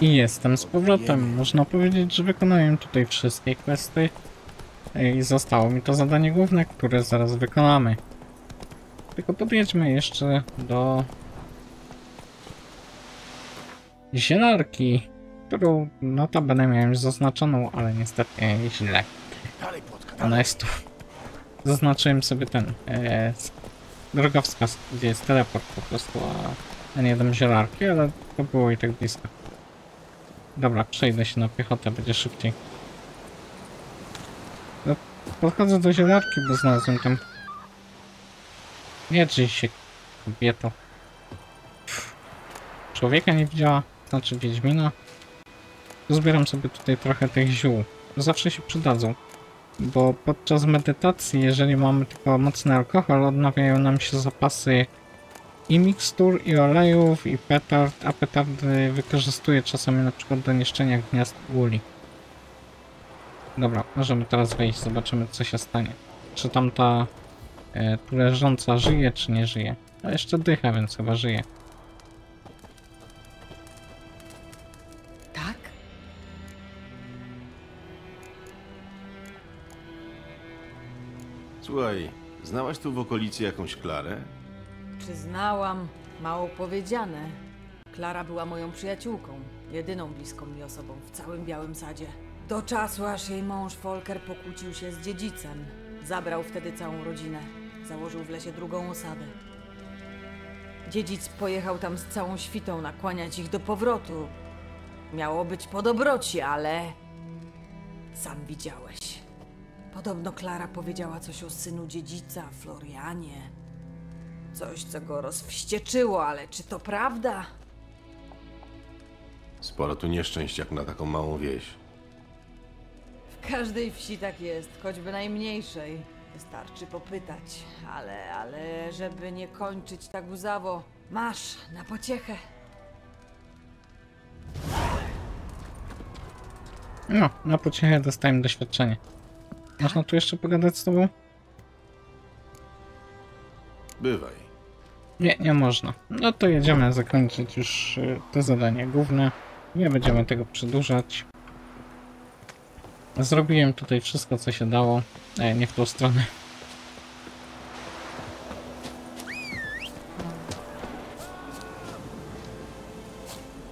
I jestem z powrotem. Można powiedzieć, że wykonałem tutaj wszystkie questy. I zostało mi to zadanie główne, które zaraz wykonamy. Tylko podjedźmy jeszcze do zielarki, którą notabene miałem zaznaczoną, ale niestety źle. Ona jest tu. Zaznaczyłem sobie ten e, drogowskaz, gdzie jest teleport po prostu, a, a nie dam zielarki, ale to było i tak blisko. Dobra, przejdę się na piechotę, będzie szybciej. No, podchodzę do zielarki, bo znalazłem tam... Nie drzyj się, kobieto. Człowieka nie widziała, znaczy Wiedźmina. Zbieram sobie tutaj trochę tych ziół. Zawsze się przydadzą bo podczas medytacji, jeżeli mamy tylko mocny alkohol, odnawiają nam się zapasy i mikstur, i olejów, i petard, a petardy wykorzystuję czasami na przykład do niszczenia gniazd uli. Dobra, możemy teraz wejść, zobaczymy co się stanie. Czy tamta e, tu leżąca żyje, czy nie żyje. A jeszcze dycha, więc chyba żyje. Tak? Słuchaj, znałaś tu w okolicy jakąś Klarę? Przyznałam, mało powiedziane. Klara była moją przyjaciółką, jedyną bliską mi osobą w całym Białym Sadzie. Do czasu, aż jej mąż Folker pokłócił się z dziedzicem. Zabrał wtedy całą rodzinę. Założył w lesie drugą osadę. Dziedzic pojechał tam z całą świtą nakłaniać ich do powrotu. Miało być po dobroci, ale... Sam widziałeś. Podobno Klara powiedziała coś o synu dziedzica, Florianie. Coś, co go rozwścieczyło, ale czy to prawda? Sporo tu nieszczęść jak na taką małą wieś. W każdej wsi tak jest, choćby najmniejszej. Wystarczy popytać, ale, ale żeby nie kończyć tak łzawo, masz na pociechę. No, na pociechę dostałem doświadczenie. Można tu jeszcze pogadać z tobą? Bywaj. Nie, nie można. No to jedziemy zakończyć już y, to zadanie główne. Nie będziemy tego przedłużać. Zrobiłem tutaj wszystko, co się dało. E, nie w tą stronę.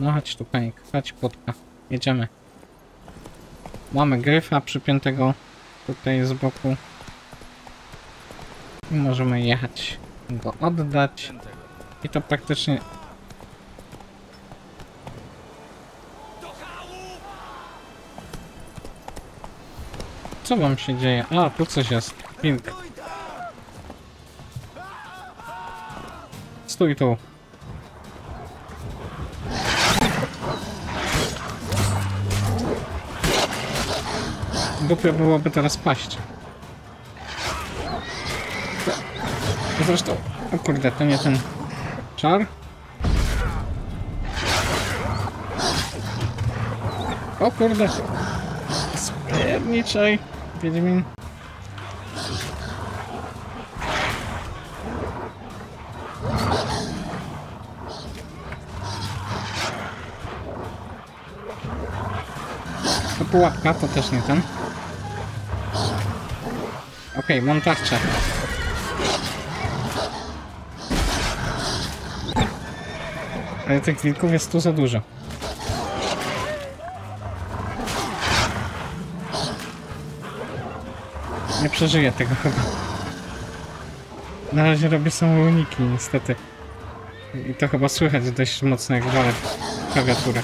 No chodź tu, panik. Chodź, płotka. Jedziemy. Mamy gryfa przypiętego tutaj z boku. I możemy jechać. Go oddać. I to praktycznie... Co wam się dzieje? A, tu coś jest. Pink. Stój tu. Głupio byłoby teraz paść. Zresztą, o kurde, to nie ten czar. O kurde. Spierniczaj, Wiedźmin. To pułapka, to też nie ten. Okej, mam tarczę. Ale tych wilków jest tu za dużo. Nie przeżyję tego chyba. Na razie robię same uniki, niestety. I to chyba słychać dość mocno, jak walę klawiaturę.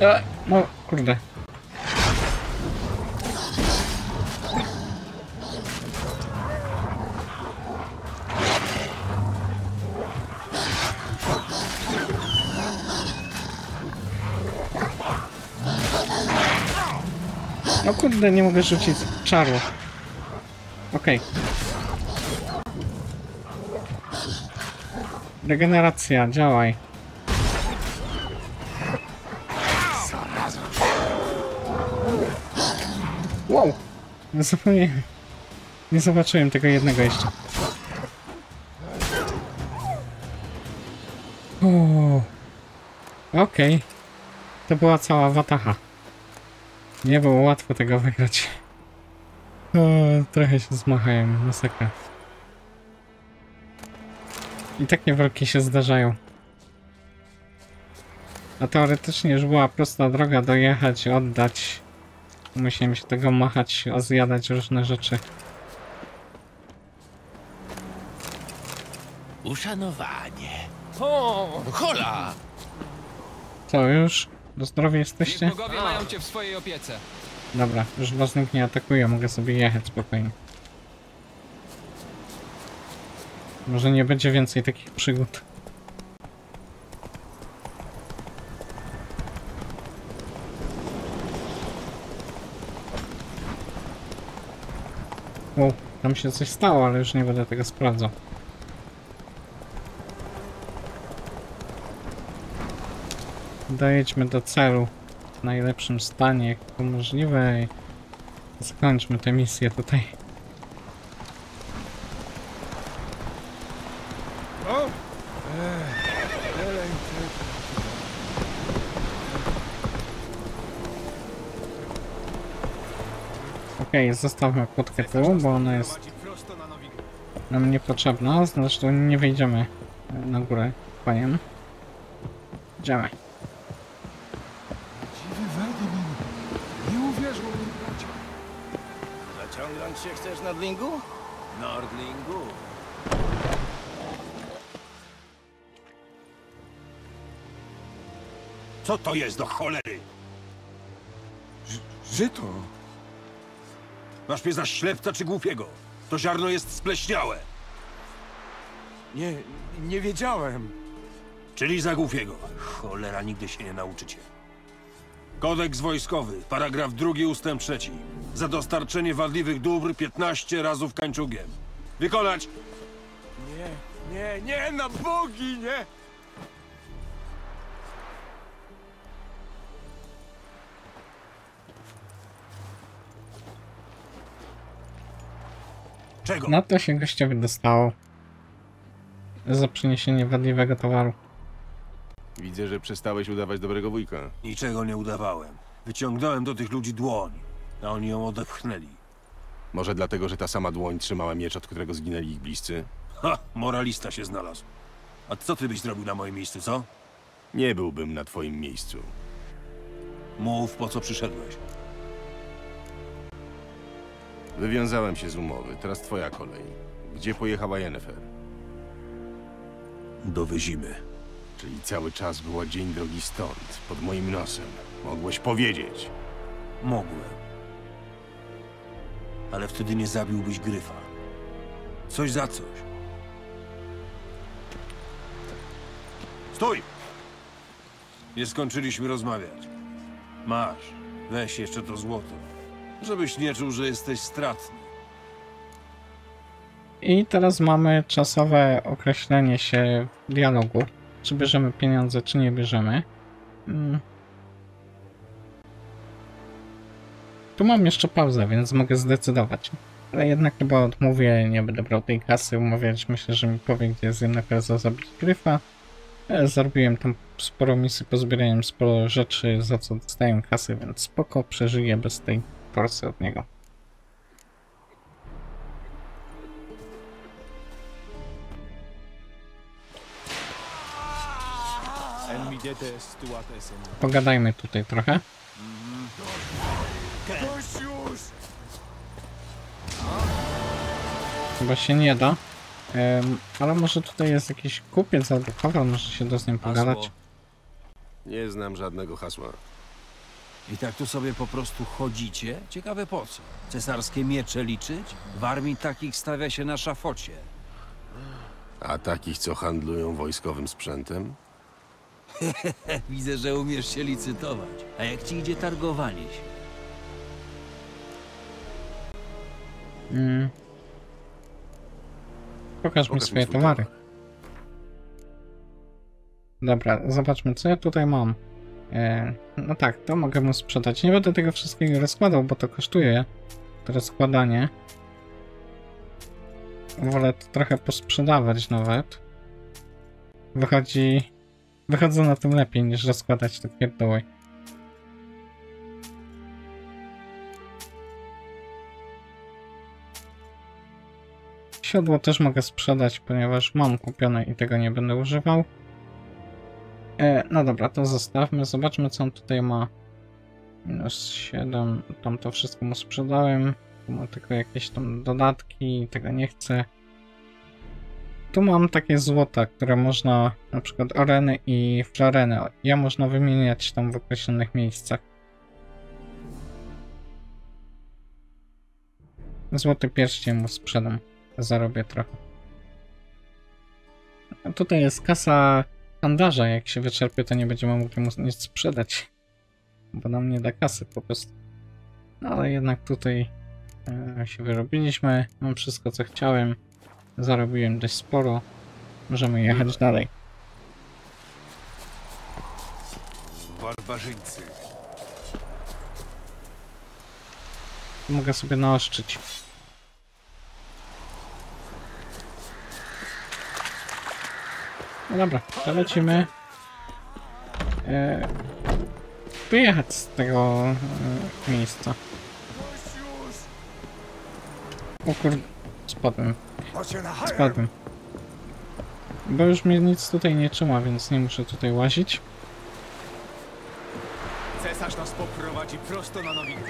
E, no, kurde. Kurde, nie mogę rzucić czaru. Okej. Regeneracja, działaj. Wow! Zapomniałem. Nie zobaczyłem tego jednego jeszcze. Okej. To była cała watacha. Nie było łatwo tego wygrać. O, trochę się zmachałem, masakra. I takie walki się zdarzają. A teoretycznie już była prosta droga dojechać, oddać. Musiałem się tego machać, zjadać różne rzeczy. Uszanowanie. O, hola! Co, już? Do zdrowia jesteście? Bogowie mają cię w swojej opiece. Dobra, już was nikt nie atakuje, mogę sobie jechać spokojnie. Może nie będzie więcej takich przygód. O, tam się coś stało, ale już nie będę tego sprawdzał. Dojedźmy do celu w najlepszym stanie, jak to możliwe i zakończmy tę misję tutaj. Okej, zostawmy kłódkę tyłu, bo ona jest nam niepotrzebna. Zresztą nie wejdziemy na górę koniem. Idziemy. Nie uwierzył mi bracia. Zaciągnąć się chcesz Nordlingu? Nordlingu. Co to jest do cholery? Żyto. Masz mnie za ślepca czy głupiego? To ziarno jest spleśniałe. Nie, nie wiedziałem. Czyli za głupiego. Cholera, nigdy się nie nauczycie. Kodeks wojskowy, paragraf drugi, ustęp trzeci. Za dostarczenie wadliwych dóbr 15 razów kańczugiem. Wykonać! Nie, nie, nie, na bogi, nie! Czego? No to się gościowi dostało. Za przyniesienie wadliwego towaru. Widzę, że przestałeś udawać dobrego wujka. Niczego nie udawałem. Wyciągnąłem do tych ludzi dłoń, a oni ją odepchnęli. Może dlatego, że ta sama dłoń trzymała miecz, od którego zginęli ich bliscy? Ha! Moralista się znalazł. A co ty byś zrobił na moim miejscu, co? Nie byłbym na twoim miejscu. Mów, po co przyszedłeś. Wywiązałem się z umowy, teraz twoja kolej. Gdzie pojechała Yennefer? Do Wyzimy. Czyli cały czas była dzień drogi stąd, pod moim nosem. Mogłeś powiedzieć. Mogłem. Ale wtedy nie zabiłbyś Gryfa. Coś za coś. Stój! Nie skończyliśmy rozmawiać. Masz. Weź jeszcze to złoto. Żebyś nie czuł, że jesteś stratny. I teraz mamy czasowe określenie się dialogu. Czy bierzemy pieniądze, czy nie bierzemy. Mm. Tu mam jeszcze pauzę, więc mogę zdecydować. Ale jednak chyba odmówię, nie będę brał tej kasy umawiać. Myślę, że mi powie, gdzie jest jednak za zabić gryfa. E, Zrobiłem tam sporo misji, pozbierałem sporo rzeczy, za co dostaję kasy, więc spoko, przeżyję bez tej forsy od niego. Pogadajmy tutaj trochę. Chyba się nie da. Em, ale może tutaj jest jakiś kupiec albo kowal, może się da z nim pogadać. Nie znam żadnego hasła. I tak tu sobie po prostu chodzicie? Ciekawe po co? Cesarskie miecze liczyć? W armii takich stawia się na szafocie. A takich, co handlują wojskowym sprzętem? Widzę, że umiesz się licytować. A jak ci idzie targowanie się? Mm. Pokaż mi Pokaż mi swoje towary. towar. Dobra, zobaczmy co ja tutaj mam. E, no tak, to mogę mu sprzedać. Nie będę tego wszystkiego rozkładał, bo to kosztuje. To rozkładanie. Wolę to trochę posprzedawać nawet. Wychodzi... Wychodzą na tym lepiej niż rozkładać te pierdoły. Siodło też mogę sprzedać, ponieważ mam kupione i tego nie będę używał. E, no dobra, to zostawmy. Zobaczmy, co on tutaj ma. Minus 7. Tam to wszystko mu sprzedałem. Tu ma tylko jakieś tam dodatki. Tego nie chcę. Tu mam takie złota, które można, na przykład oreny i floreny. Ja można wymieniać tam w określonych miejscach. Złoty pierścień mu sprzedam. Zarobię trochę. A tutaj jest kasa handlarza. Jak się wyczerpie, to nie będziemy mogli mu nic sprzedać. Bo nam nie da kasy po prostu. No ale jednak tutaj e, się wyrobiliśmy. Mam wszystko, co chciałem. Zarobiłem dość sporo. Możemy jechać dalej. Barbarzyńcy. Mogę sobie naoszczyć. No dobra, to lecimy. E, wyjechać z tego e, miejsca. O kur... spadłem. Spadłem. Bo już mnie nic tutaj nie trzyma, więc nie muszę tutaj łazić. Cesarz nas poprowadzi prosto na nowinę.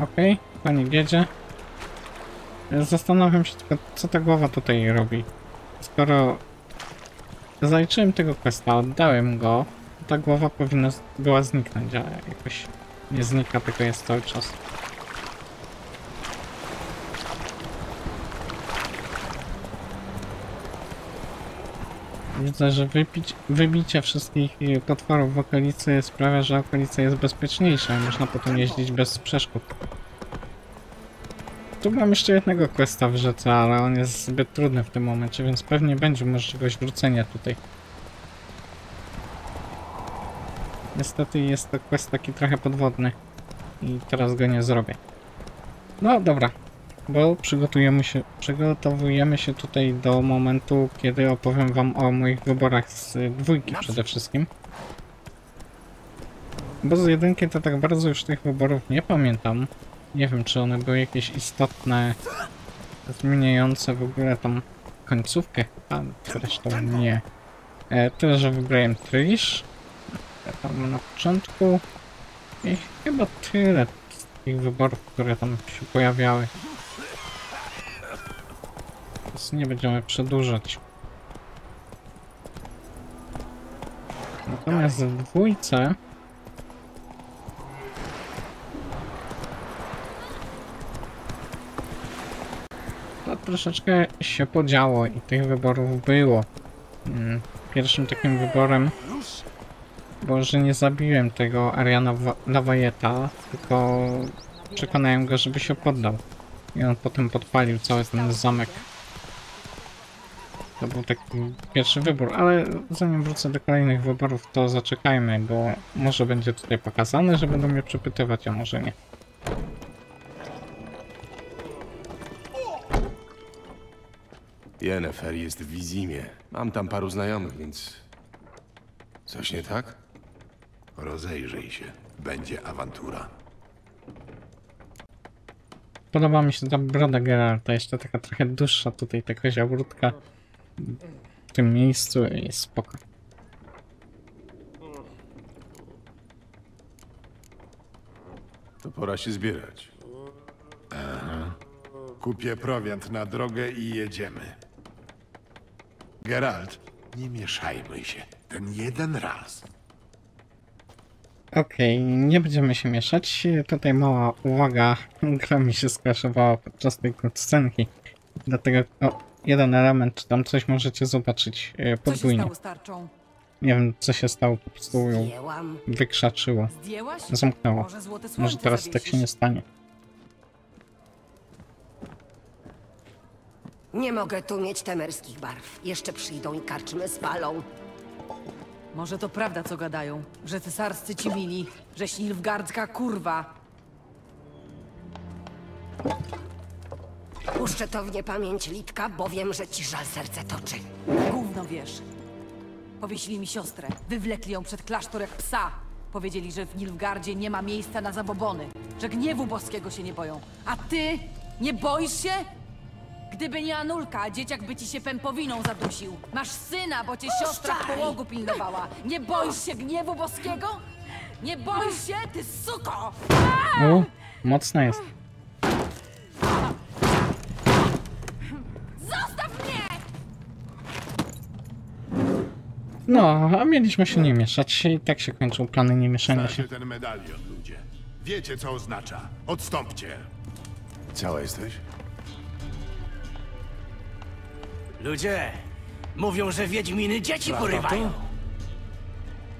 Okej, pani wiedzie. Zastanawiam się tylko, co ta głowa tutaj robi. Skoro zaliczyłem tego questa, oddałem go, ta głowa powinna była zniknąć, a jakoś nie znika, tylko jest cały czas. Widzę, że wypić, wybicie wszystkich potworów w okolicy sprawia, że okolica jest bezpieczniejsza i można potem jeździć bez przeszkód. Tu mam jeszcze jednego questa w rzece, ale on jest zbyt trudny w tym momencie, więc pewnie będzie możliwość wrócenia tutaj. Niestety jest to quest taki trochę podwodny i teraz go nie zrobię. No dobra, bo przygotujemy się, przygotowujemy się tutaj do momentu, kiedy opowiem wam o moich wyborach z dwójki przede wszystkim. Bo z jedynki to tak bardzo już tych wyborów nie pamiętam. Nie wiem, czy one były jakieś istotne, zmieniające w ogóle tam końcówkę. A zresztą nie. E, tyle, że wybrałem Trish. Tam na początku. I chyba tyle z tych wyborów, które tam się pojawiały. Nie będziemy przedłużać. Natomiast w dwójce to troszeczkę się podziało i tych wyborów było. Mm, Pierwszym takim wyborem było, że nie zabiłem tego Ariana Wa- Lafayeta, tylko przekonałem go, żeby się poddał. I on potem podpalił cały ten zamek. To był taki pierwszy wybór, ale zanim wrócę do kolejnych wyborów, to zaczekajmy, bo może będzie tutaj pokazane, że będą mnie przepytywać, a może nie. Jennefer jest w Wizimie. Mam tam paru znajomych, więc... Coś nie tak? Rozejrzyj się. Będzie awantura. Podoba mi się ta broda Geralta, jeszcze taka trochę dłuższa tutaj, ta kozia brudka w tym miejscu i spoko. To pora się zbierać. Kupię prowiant na drogę i jedziemy. Geralt, nie mieszajmy się. Ten jeden raz. Okej, nie będziemy się mieszać. Tutaj mała uwaga, gra mi się skraszowała podczas tej cutscenki. Dlatego o, jeden element, czy tam coś możecie zobaczyć e, podwójnie. Nie wiem co się stało, po prostu ją wykrzaczyło, zamknęło. Może teraz tak się nie stanie. Nie mogę tu mieć temerskich barw. Jeszcze przyjdą i karczmy spalą. Może to prawda, co gadają, że cesarscy ci mili, że Śnilfgardzka kurwa. Puszczę to w niepamięć Litka, bo wiem, że ci żal serce toczy. Gówno wiesz. Powiesili mi siostrę, wywlekli ją przed klasztor jak psa. Powiedzieli, że w Nilfgardzie nie ma miejsca na zabobony, że gniewu boskiego się nie boją. A ty? Nie boisz się? Gdyby nie Anulka, dzieciak by ci się pępowiną zadusił. Masz syna, bo cię siostra w połogu pilnowała. Nie boisz się gniewu boskiego? Nie boisz się, ty suko! U, mocna jest. No, a mieliśmy się nie mieszać i tak się kończą plany nie mieszania się. Ten medalion, ludzie. Wiecie, co oznacza. Odstąpcie. Cała jesteś? Ludzie, mówią, że wiedźminy dzieci porywają.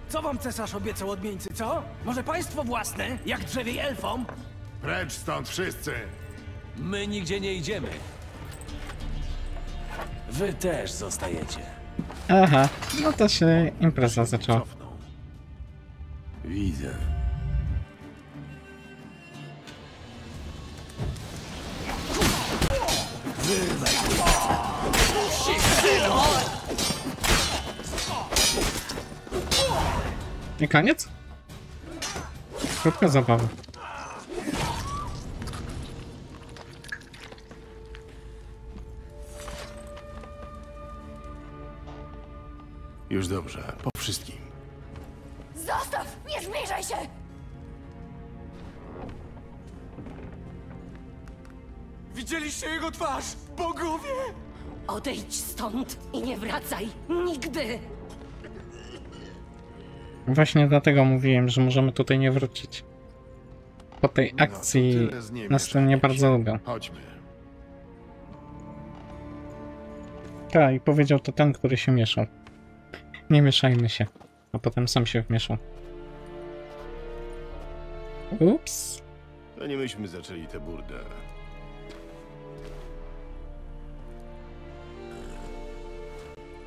Co wam cesarz obiecał odmieńcy, co? Może państwo własne, jak drzewiej elfom? Precz stąd wszyscy. My nigdzie nie idziemy. Wy też zostajecie. Aha, no to się impreza zaczęła. Widzę. I koniec? Krótka zabawa. Już dobrze, po wszystkim. Zostaw! Nie zbliżaj się! Widzieliście jego twarz? Bogowie! Odejdź stąd i nie wracaj. Nigdy! Właśnie dlatego mówiłem, że możemy tutaj nie wrócić. Po tej No, akcji niemieszaniem nas to nie bardzo się. lubią. Chodźmy. Tak, i powiedział to ten, który się mieszał. Nie mieszajmy się. A potem sam się wmieszał. Ups. To nie myśmy zaczęli tę burdę.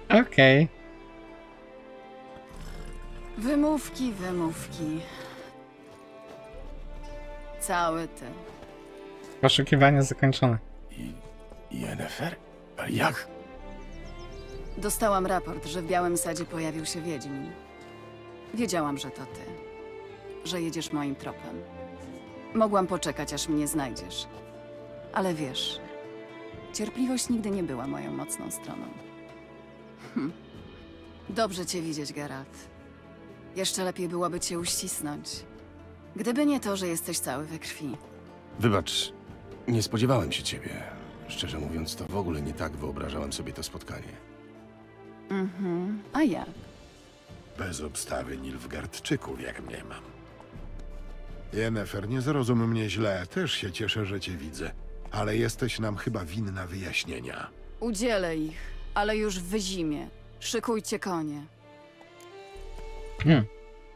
Okej. Wymówki, wymówki. Cały ty. Poszukiwanie zakończone. I... Yennefer? A jak? Dostałam raport, że w Białym Sadzie pojawił się Wiedźmin. Wiedziałam, że to ty. Że jedziesz moim tropem. Mogłam poczekać, aż mnie znajdziesz. Ale wiesz, cierpliwość nigdy nie była moją mocną stroną. Hm. Dobrze cię widzieć, Geralt. Jeszcze lepiej byłoby cię uścisnąć. Gdyby nie to, że jesteś cały we krwi. Wybacz, nie spodziewałem się ciebie. Szczerze mówiąc, to w ogóle nie tak wyobrażałem sobie to spotkanie. Mhm. A ja? Bez obstawy Nilfgardczyków, jak mnie mam. Yennefer, nie zrozum mnie źle. Też się cieszę, że cię widzę. Ale jesteś nam chyba winna wyjaśnienia. Udzielę ich, ale już w zimie. Szykujcie konie. Hmm.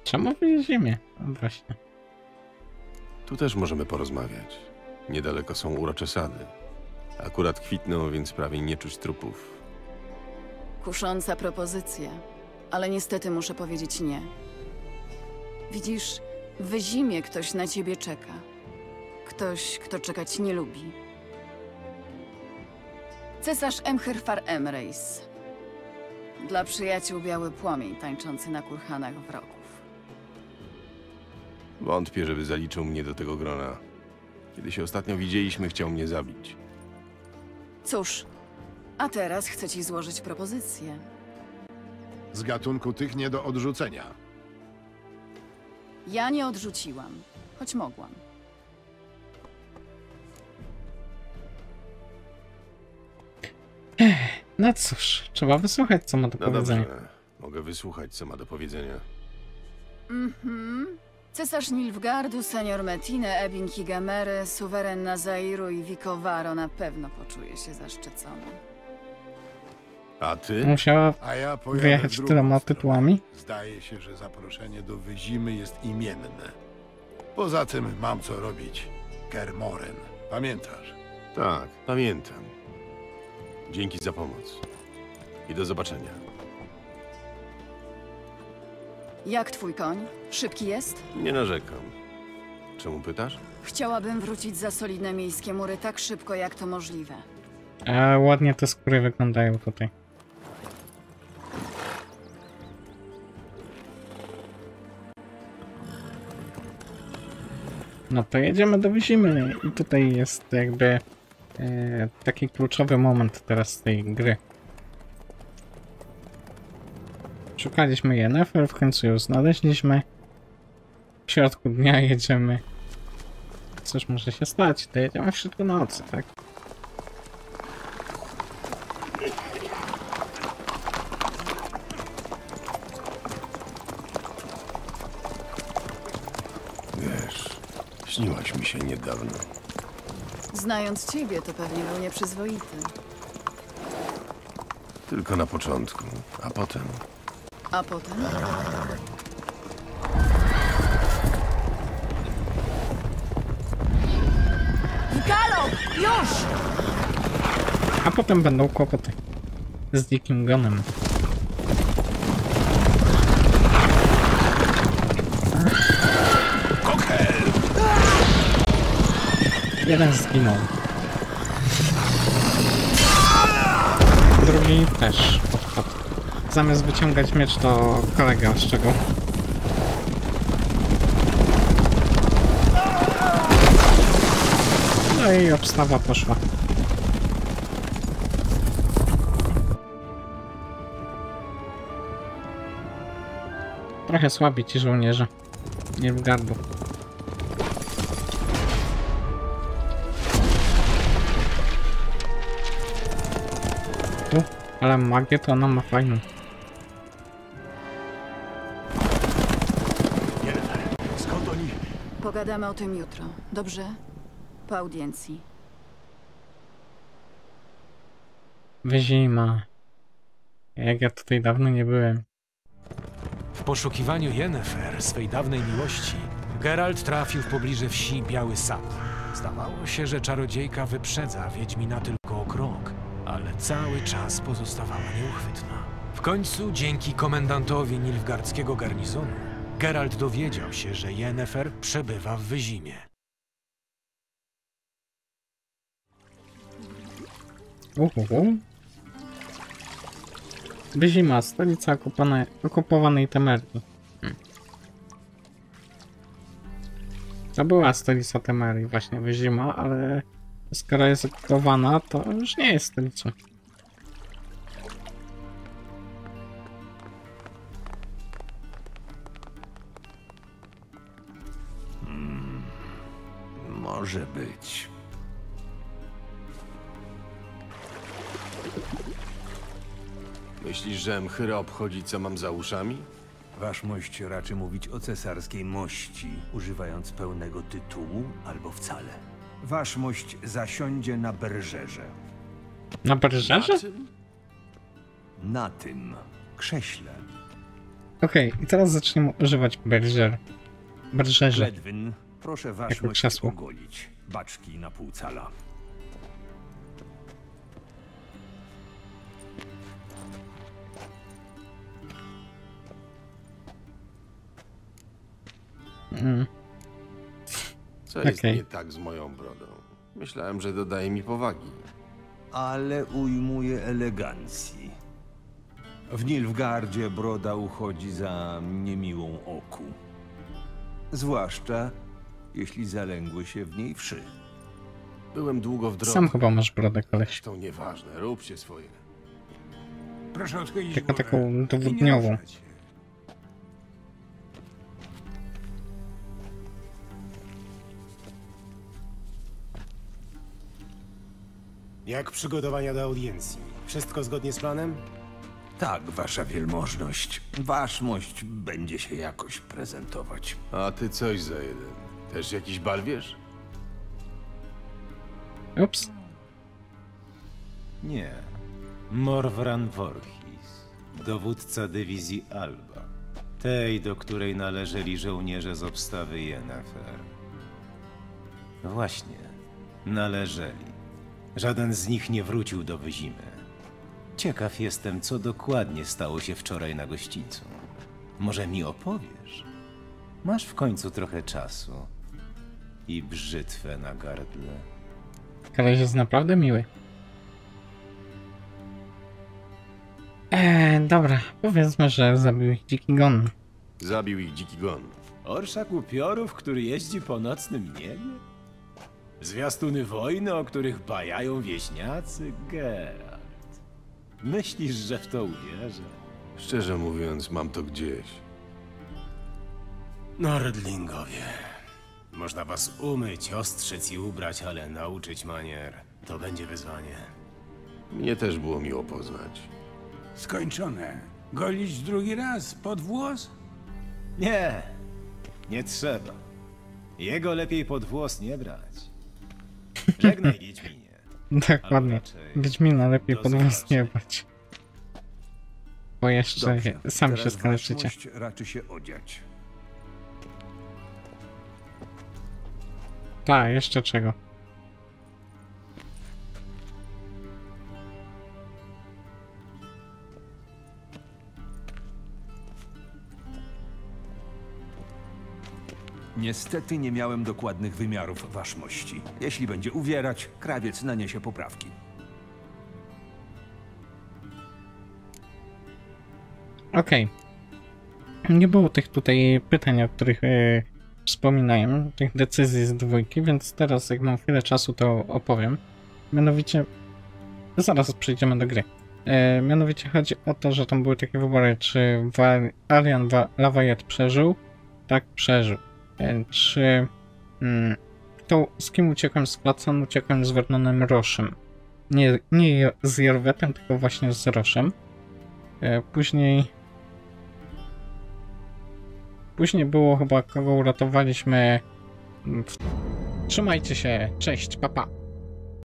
Czemu wyjedziemy? No Właśnie. Tu też możemy porozmawiać. Niedaleko są urocze sady. Akurat kwitną, więc prawie nie czuć trupów. Kusząca propozycja, ale niestety muszę powiedzieć nie. Widzisz, w zimie ktoś na ciebie czeka. Ktoś, kto czekać nie lubi. Cesarz Emhyrfar Emreis. Dla przyjaciół biały płomień tańczący na kurhanach wrogów. Wątpię, żeby zaliczył mnie do tego grona. Kiedy się ostatnio widzieliśmy, chciał mnie zabić. Cóż, a teraz chcę ci złożyć propozycję. Z gatunku tych nie do odrzucenia. Ja nie odrzuciłam, choć mogłam. No cóż, trzeba wysłuchać, co ma do No powiedzenia. dobrze, mogę wysłuchać, co ma do powiedzenia. Mhm. Cesarz Nilfgardu, senior Metine, Ebin Higamery, suweren Nazairu i Vikowaro na pewno poczuje się zaszczycony. A ty? Musiała A ja pojadę wyjechać drugą tyloma stronę. tytułami. Zdaje się, że zaproszenie do Wyzimy jest imienne. Poza tym mam co robić. Kermoren. Pamiętasz? Tak, pamiętam. Dzięki za pomoc. I do zobaczenia. Jak twój koń? Szybki jest? Nie narzekam. Czemu pytasz? Chciałabym wrócić za solidne miejskie mury tak szybko, jak to możliwe. A ładnie te skóry wyglądają tutaj. No to jedziemy do Wyzimy i tutaj jest jakby e, taki kluczowy moment teraz tej gry. Szukaliśmy Yennefer, w końcu ją znaleźliśmy. W środku dnia jedziemy. Cóż może się stać? To jedziemy w środku nocy, tak? Śniłaś mi się niedawno. Znając ciebie, to pewnie był nieprzyzwoity. Tylko na początku, a potem... A potem? Galop! Już! A potem będą kłopoty z dzikim gonem. Jeden zginął. Drugi też odpadł. Zamiast wyciągać miecz, to kolega ostrzegał. No i obstawa poszła. Trochę słabi ci żołnierze. Nie w gardu. Ale magię to ona ma fajną. Skąd oni? Pogadamy o tym jutro, dobrze? Po audiencji. Wyzima. Jak ja tutaj dawno nie byłem. W poszukiwaniu Yennefer, swej dawnej miłości, Geralt trafił w pobliże wsi Biały Sad. Zdawało się, że czarodziejka wyprzedza Wiedźmina tylko cały czas pozostawała nieuchwytna. W końcu, dzięki komendantowi Nilfgardzkiego garnizonu, Geralt dowiedział się, że Yennefer przebywa w Wyzimie. Uhuhu. Wyzima, stolica okupane, okupowanej Temerii. To była stolica Temerii, właśnie Wyzima, ale skoro jest okupowana, to już nie jest stolicą. Może być. Myślisz, że Mchyra obchodzi, co mam za uszami? Waszmość raczy mówić o cesarskiej mości, używając pełnego tytułu albo wcale. Waszmość zasiądzie na berżerze. Na berżerze? Na tym krześle. Okej, i teraz zaczniemy używać berżer. Berżerze. Ledwin, proszę waszmość krzesło. ogolić. Baczki na pół cala. Mm. Co jest Okej. nie tak z moją brodą? Myślałem, że dodaje mi powagi. Ale ujmuje elegancji. W Nilfgardzie broda uchodzi za niemiłą oku. Zwłaszcza, jeśli zalęgły się w niej wszy. Byłem długo w drodze. Sam chyba masz brodę, koleś. To nieważne, róbcie swoje. Proszę odchylić Tylko taką dwudniową. Jak przygotowania do audiencji? Wszystko zgodnie z planem? Tak, wasza wielmożność. Waszmość będzie się jakoś prezentować. A ty coś za jeden. Też jakiś bal wiesz? Ups. Nie. Morwran Vorhis, dowódca dywizji Alba. Tej, do której należeli żołnierze z obstawy Yennefer. Właśnie, należeli. Żaden z nich nie wrócił do Wyzimy. Ciekaw jestem, co dokładnie stało się wczoraj na gościńcu. Może mi opowiesz? Masz w końcu trochę czasu i brzytwę na gardle. Koleś jest naprawdę miły. Eee, dobra, powiedzmy, że zabił ich dziki gon. Zabił ich dziki gon. Orszak upiorów, który jeździ po nocnym niebie? Zwiastuny wojny, o których bajają wieśniacy? Geralt. Myślisz, że w to uwierzę? Szczerze mówiąc, mam to gdzieś. Nordlingowie. Można was umyć, ostrzec i ubrać, ale nauczyć manier to będzie wyzwanie. Mnie też było miło poznać. Skończone. Golić drugi raz pod włos? Nie, nie trzeba. Jego lepiej pod włos nie brać. Żegnaj, Wiedźminie. Dokładnie. raczej Wiedźmina lepiej pod was nie brać. Bo jeszcze Dobrze, sami się waszmość raczy się odziać. Tak, jeszcze czego. Niestety nie miałem dokładnych wymiarów waszmości. Jeśli będzie uwierać, krawiec naniesie poprawki. Okej. Nie było tych tutaj pytań, o których e, wspominałem, tych decyzji z dwójki, więc teraz jak mam chwilę czasu, to opowiem. Mianowicie, zaraz przejdziemy do gry. E, mianowicie chodzi o to, że tam były takie wybory, czy Arian Lafayette przeżył? Tak, przeżył. E, czy mm, to z kim uciekłem z Klacon? Uciekłem z Vernonem Roszem. Nie, nie z Jorwetem, tylko właśnie z Roszem. E, później Później było chyba kogo uratowaliśmy. Trzymajcie się, cześć, papa. Pa.